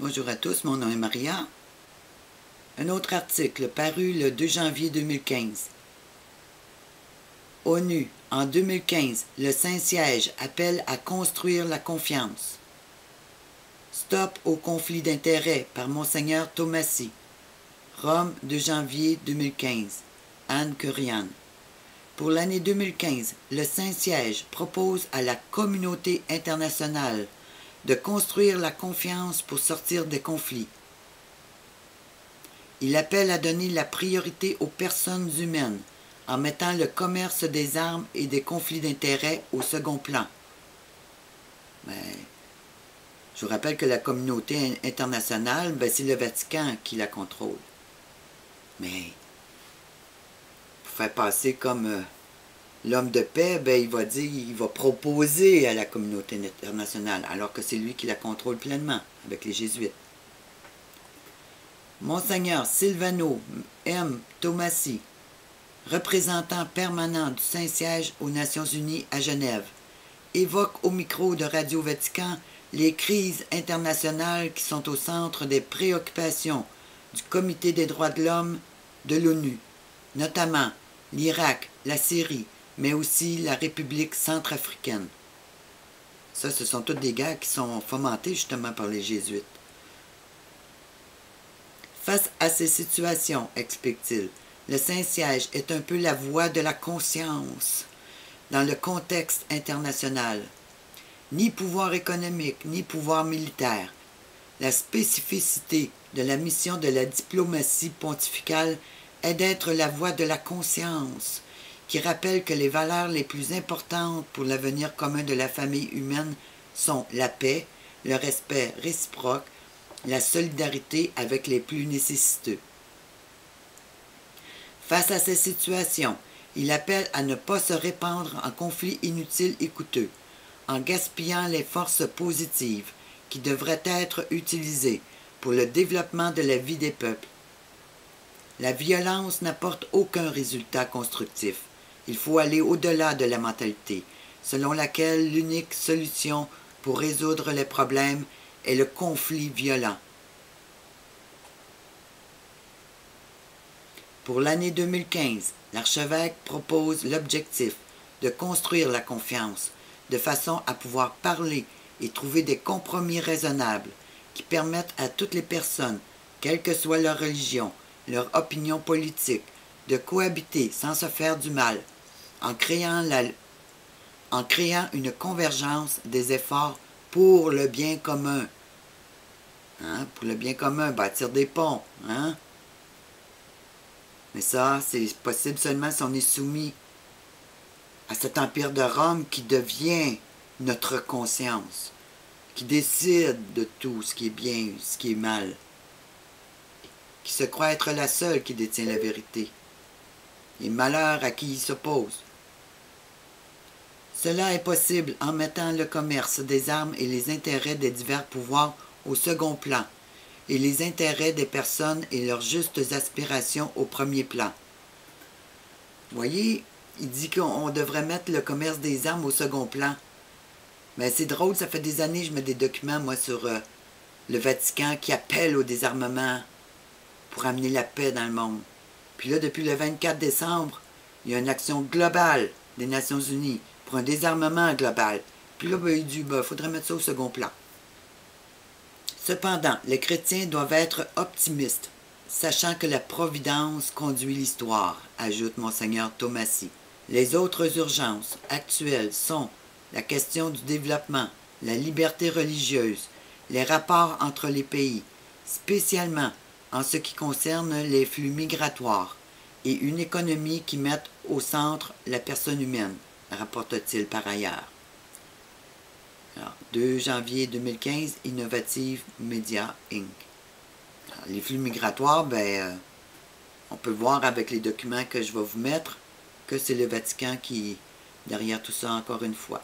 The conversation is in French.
Bonjour à tous, mon nom est Maria. Un autre article paru le 2 janvier 2015. ONU, en 2015, le Saint-Siège appelle à construire la confiance. Stop au conflit d'intérêts par Monseigneur Thomasy. Rome, 2 janvier 2015. Anne Curian. Pour l'année 2015, le Saint-Siège propose à la communauté internationale de construire la confiance pour sortir des conflits. Il appelle à donner la priorité aux personnes humaines en mettant le commerce des armes et des conflits d'intérêts au second plan. Mais, je vous rappelle que la communauté internationale, ben, c'est le Vatican qui la contrôle. Mais, pour faire passer comme euh, l'homme de paix, ben, il va dire, il va proposer à la communauté internationale, alors que c'est lui qui la contrôle pleinement, avec les jésuites. Monseigneur Silvano M. Thomasy, représentant permanent du Saint-Siège aux Nations Unies à Genève, évoque au micro de Radio Vatican les crises internationales qui sont au centre des préoccupations du Comité des droits de l'homme de l'ONU, notamment l'Irak, la Syrie, mais aussi la République centrafricaine. Ça, ce sont tous des gars qui sont fomentés justement par les jésuites. Face à ces situations, explique-t-il, le Saint-Siège est un peu la voix de la conscience dans le contexte international. Ni pouvoir économique, ni pouvoir militaire. La spécificité de la mission de la diplomatie pontificale est d'être la voix de la conscience, qui rappelle que les valeurs les plus importantes pour l'avenir commun de la famille humaine sont la paix, le respect réciproque, la solidarité avec les plus nécessiteux. Face à ces situations, il appelle à ne pas se répandre en conflits inutiles et coûteux, en gaspillant les forces positives qui devraient être utilisées pour le développement de la vie des peuples. La violence n'apporte aucun résultat constructif. Il faut aller au-delà de la mentalité, selon laquelle l'unique solution pour résoudre les problèmes est le conflit violent. Pour l'année 2015, l'archevêque propose l'objectif de construire la confiance de façon à pouvoir parler et trouver des compromis raisonnables qui permettent à toutes les personnes, quelle que soit leur religion, leur opinion politique, de cohabiter sans se faire du mal en créant, une convergence des efforts pour le bien commun. Hein? Pour le bien commun, bâtir des ponts. Hein? Mais ça, c'est possible seulement si on est soumis à cet empire de Rome qui devient notre conscience, qui décide de tout ce qui est bien, ce qui est mal, qui se croit être la seule qui détient la vérité, et malheur à qui il s'oppose. Cela est possible en mettant le commerce des armes et les intérêts des divers pouvoirs au second plan, et les intérêts des personnes et leurs justes aspirations au premier plan. Voyez, il dit qu'on devrait mettre le commerce des armes au second plan. Mais c'est drôle, ça fait des années que je mets des documents, moi, sur euh, le Vatican qui appelle au désarmement pour amener la paix dans le monde. Puis là, depuis le 24 décembre, il y a une action globale des Nations Unies pour un désarmement global. Puis là, ben, il ben, faudrait mettre ça au second plan. Cependant, les chrétiens doivent être optimistes, sachant que la providence conduit l'histoire, ajoute Monseigneur Thomasy. Les autres urgences actuelles sont la question du développement, la liberté religieuse, les rapports entre les pays, spécialement en ce qui concerne les flux migratoires, et une économie qui mette au centre la personne humaine rapporte-t-il par ailleurs. 2 janvier 2015, Innovative Media Inc. les flux migratoires, ben, euh, on peut voir avec les documents que je vais vous mettre que c'est le Vatican qui derrière tout ça encore une fois.